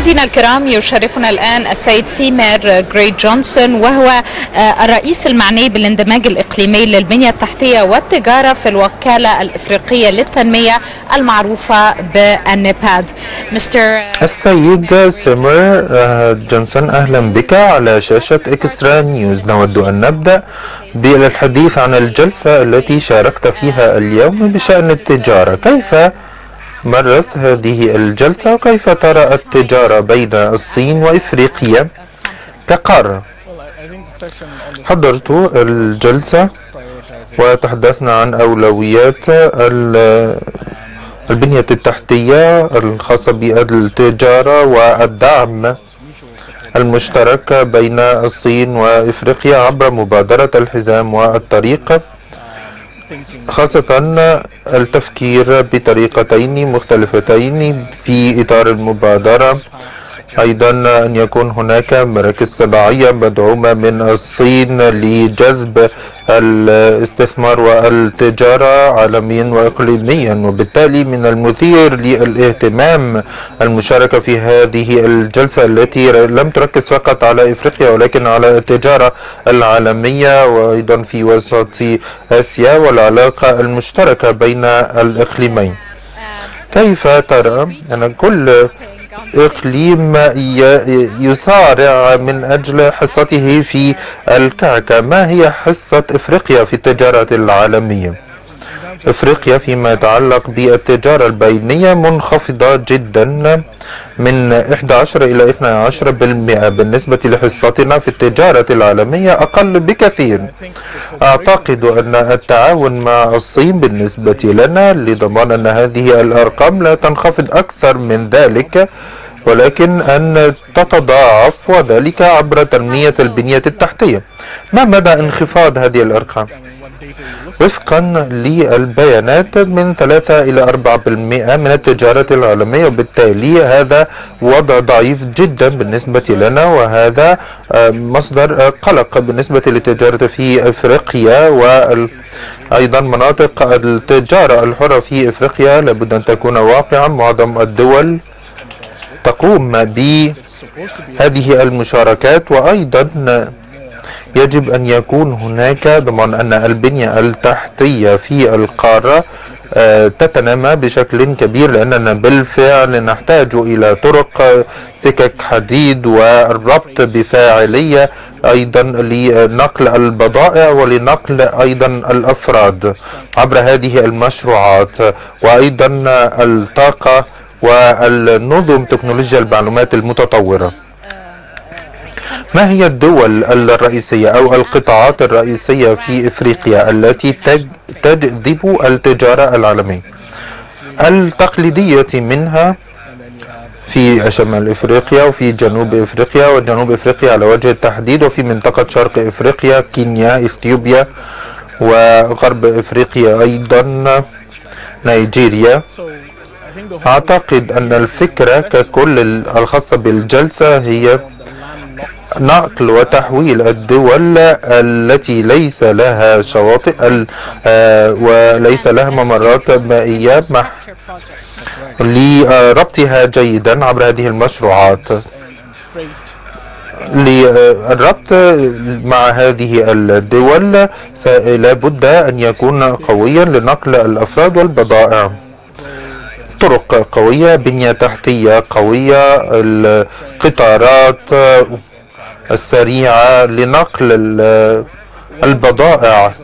مشاهدينا الكرام يشرفنا الآن السيد سيمر جري جونسون وهو الرئيس المعني بالاندماج الإقليمي للبنية التحتية والتجارة في الوكالة الإفريقية للتنمية المعروفة بالنيباد مستر السيد سيمر جونسون أهلا بك على شاشة إكسترا نيوز. نود أن نبدأ بالحديث عن الجلسة التي شاركت فيها اليوم بشأن التجارة. كيف مرت هذه الجلسة وكيف ترى التجارة بين الصين وإفريقيا؟ كقارة حضرت الجلسة وتحدثنا عن أولويات البنية التحتية الخاصة بالتجارة والدعم المشترك بين الصين وإفريقيا عبر مبادرة الحزام والطريق. خاصة التفكير بطريقتين مختلفتين في إطار المبادرة. أيضا أن يكون هناك مراكز صناعية مدعومة من الصين لجذب الاستثمار والتجارة عالميا وإقليميا وبالتالي من المثير للاهتمام المشاركة في هذه الجلسة التي لم تركز فقط على إفريقيا ولكن على التجارة العالمية وأيضا في وسط آسيا والعلاقة المشتركة بين الإقليمين. كيف ترى أن كل إقليم يسارع من أجل حصته في الكعكة ما هي حصة إفريقيا في التجارة العالمية؟ إفريقيا فيما يتعلق بالتجارة البينية منخفضة جدا من 11 إلى 12% بالنسبة لحصتنا في التجارة العالمية أقل بكثير أعتقد أن التعاون مع الصين بالنسبة لنا لضمان أن هذه الأرقام لا تنخفض أكثر من ذلك ولكن أن تتضاعف وذلك عبر تنمية البنية التحتية ما مدى انخفاض هذه الأرقام؟ وفقا للبيانات من 3 إلى 4% من التجارة العالمية وبالتالي هذا وضع ضعيف جدا بالنسبة لنا وهذا آه، مصدر قلق بالنسبة للتجارة في أفريقيا وأيضا مناطق التجارة الحرة في أفريقيا لابد أن تكون واقعا. معظم الدول تقوم بهذه المشاركات وأيضا يجب أن يكون هناك ضمان أن البنية التحتية في القارة آه، تتنامى بشكل كبير لأننا بالفعل نحتاج إلى طرق سكك حديد والربط بفاعلية أيضا لنقل البضائع ولنقل أيضا الأفراد عبر هذه المشروعات. وأيضا الطاقة والنظم تكنولوجيا المعلومات المتطورة. ما هي الدول الرئيسية أو القطاعات الرئيسية في إفريقيا التي تجذب التجارة العالمية التقليدية منها في شمال إفريقيا وفي جنوب إفريقيا وجنوب إفريقيا على وجه التحديد وفي منطقة شرق إفريقيا كينيا إثيوبيا وغرب إفريقيا أيضا نيجيريا. أعتقد أن الفكرة ككل الخاصة بالجلسة هي نقل وتحويل الدول التي ليس لها شواطئ آه، وليس لها ممرات مائية لربطها جيدا عبر هذه المشروعات. للربط مع هذه الدول لابد أن يكون قويا لنقل الأفراد والبضائع. طرق قوية بنية تحتية قوية القطارات السريعة لنقل البضائع.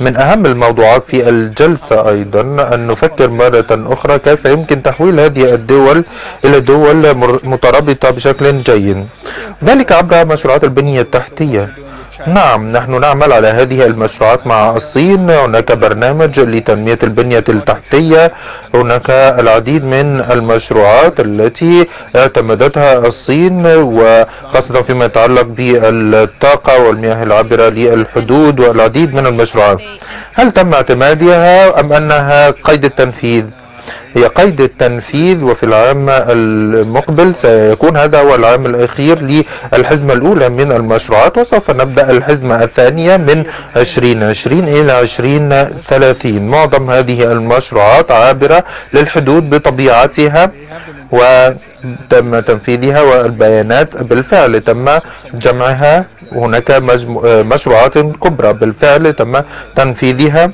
من أهم الموضوعات في الجلسة أيضا أن نفكر مرة أخرى كيف يمكن تحويل هذه الدول إلى دول مترابطة بشكل جيد. ذلك عبر مشروعات البنية التحتية. نعم نحن نعمل على هذه المشروعات مع الصين. هناك برنامج لتنمية البنية التحتية. هناك العديد من المشروعات التي اعتمدتها الصين وخاصة فيما يتعلق بالطاقة والمياه العابرة للحدود والعديد من المشروعات. هل تم اعتمادها أم أنها قيد التنفيذ؟ هي قيد التنفيذ وفي العام المقبل سيكون هذا هو العام الأخير للحزمة الأولى من المشروعات وسوف نبدأ الحزمة الثانية من 2020 إلى 2030 معظم هذه المشروعات عابرة للحدود بطبيعتها. وتم تنفيذها والبيانات بالفعل. تم جمعها وهناك مشروعات كبرى. بالفعل تم تنفيذها.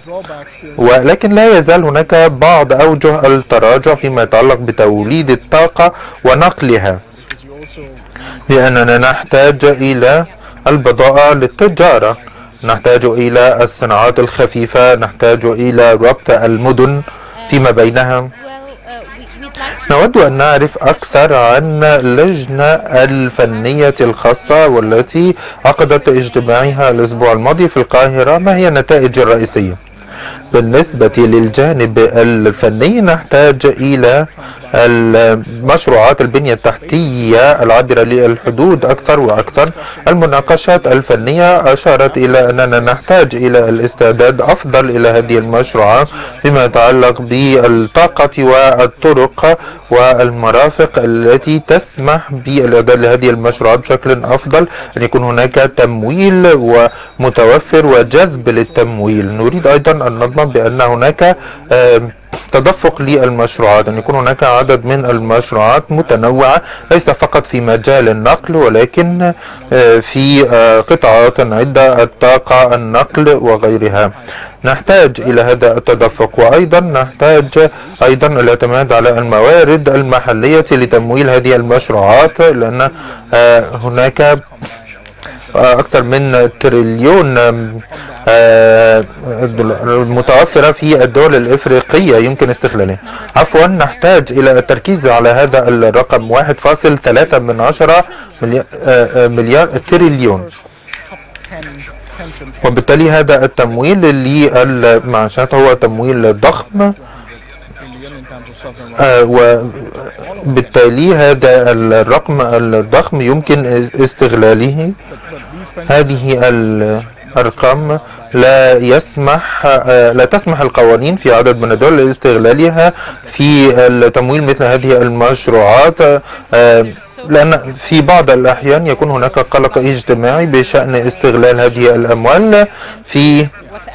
ولكن لا يزال هناك بعض أوجه التراجع فيما يتعلق بتوليد الطاقة ونقلها. لأننا نحتاج إلى البضائع للتجارة. نحتاج إلى الصناعات الخفيفة. نحتاج إلى ربط المدن فيما بينها. نود أن نعرف أكثر عن اللجنة الفنية الخاصة والتي عقدت اجتماعها الأسبوع الماضي في القاهرة ما هي النتائج الرئيسية؟ بالنسبة للجانب الفني نحتاج إلى المشروعات البنية التحتية العابرة للحدود أكثر وأكثر. المناقشات الفنية أشارت إلى أننا نحتاج إلى الاستعداد أفضل إلى هذه المشروعات فيما يتعلق بالطاقة والطرق والمرافق التي تسمح بالإعداد لهذه المشروعات بشكل أفضل. أن يكون هناك تمويل ومتوفر وجذب للتمويل. نريد أيضا أن نضمن بأن هناك تدفق للمشروعات أن يكون هناك عدد من المشروعات متنوعة ليس فقط في مجال النقل ولكن في قطاعات عدة الطاقة النقل وغيرها. نحتاج إلى هذا التدفق وأيضا نحتاج أيضا الاعتماد على الموارد المحلية لتمويل هذه المشروعات لأن هناك أكثر من تريليون متوفرة في الدول الإفريقية يمكن استغلالها. عفوا نحتاج إلى التركيز على هذا الرقم 1.3 من عشرة مليار تريليون. وبالتالي هذا التمويل للمعاشات هو تمويل ضخم. آه وبالتالي هذا الرقم الضخم يمكن استغلاله. هذه الأرقام لا يسمح لا تسمح القوانين في عدد من الدول لاستغلالها في التمويل مثل هذه المشروعات. لأن في بعض الأحيان يكون هناك قلق اجتماعي بشأن استغلال هذه الأموال في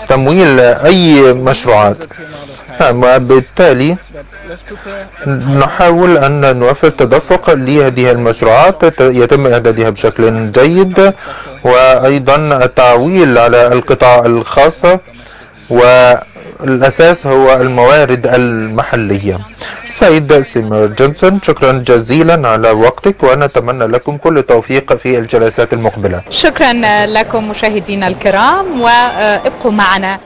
تمويل أي مشروعات. وبالتالي نحاول أن نوفر تدفق لهذه المشروعات يتم إعدادها بشكل جيد وأيضا التعويل على القطاع الخاص والأساس هو الموارد المحلية. سيد سيمر جونسون شكرا جزيلا على وقتك ونتمنى لكم كل التوفيق في الجلسات المقبلة. شكرا لكم مشاهدينا الكرام وابقوا معنا.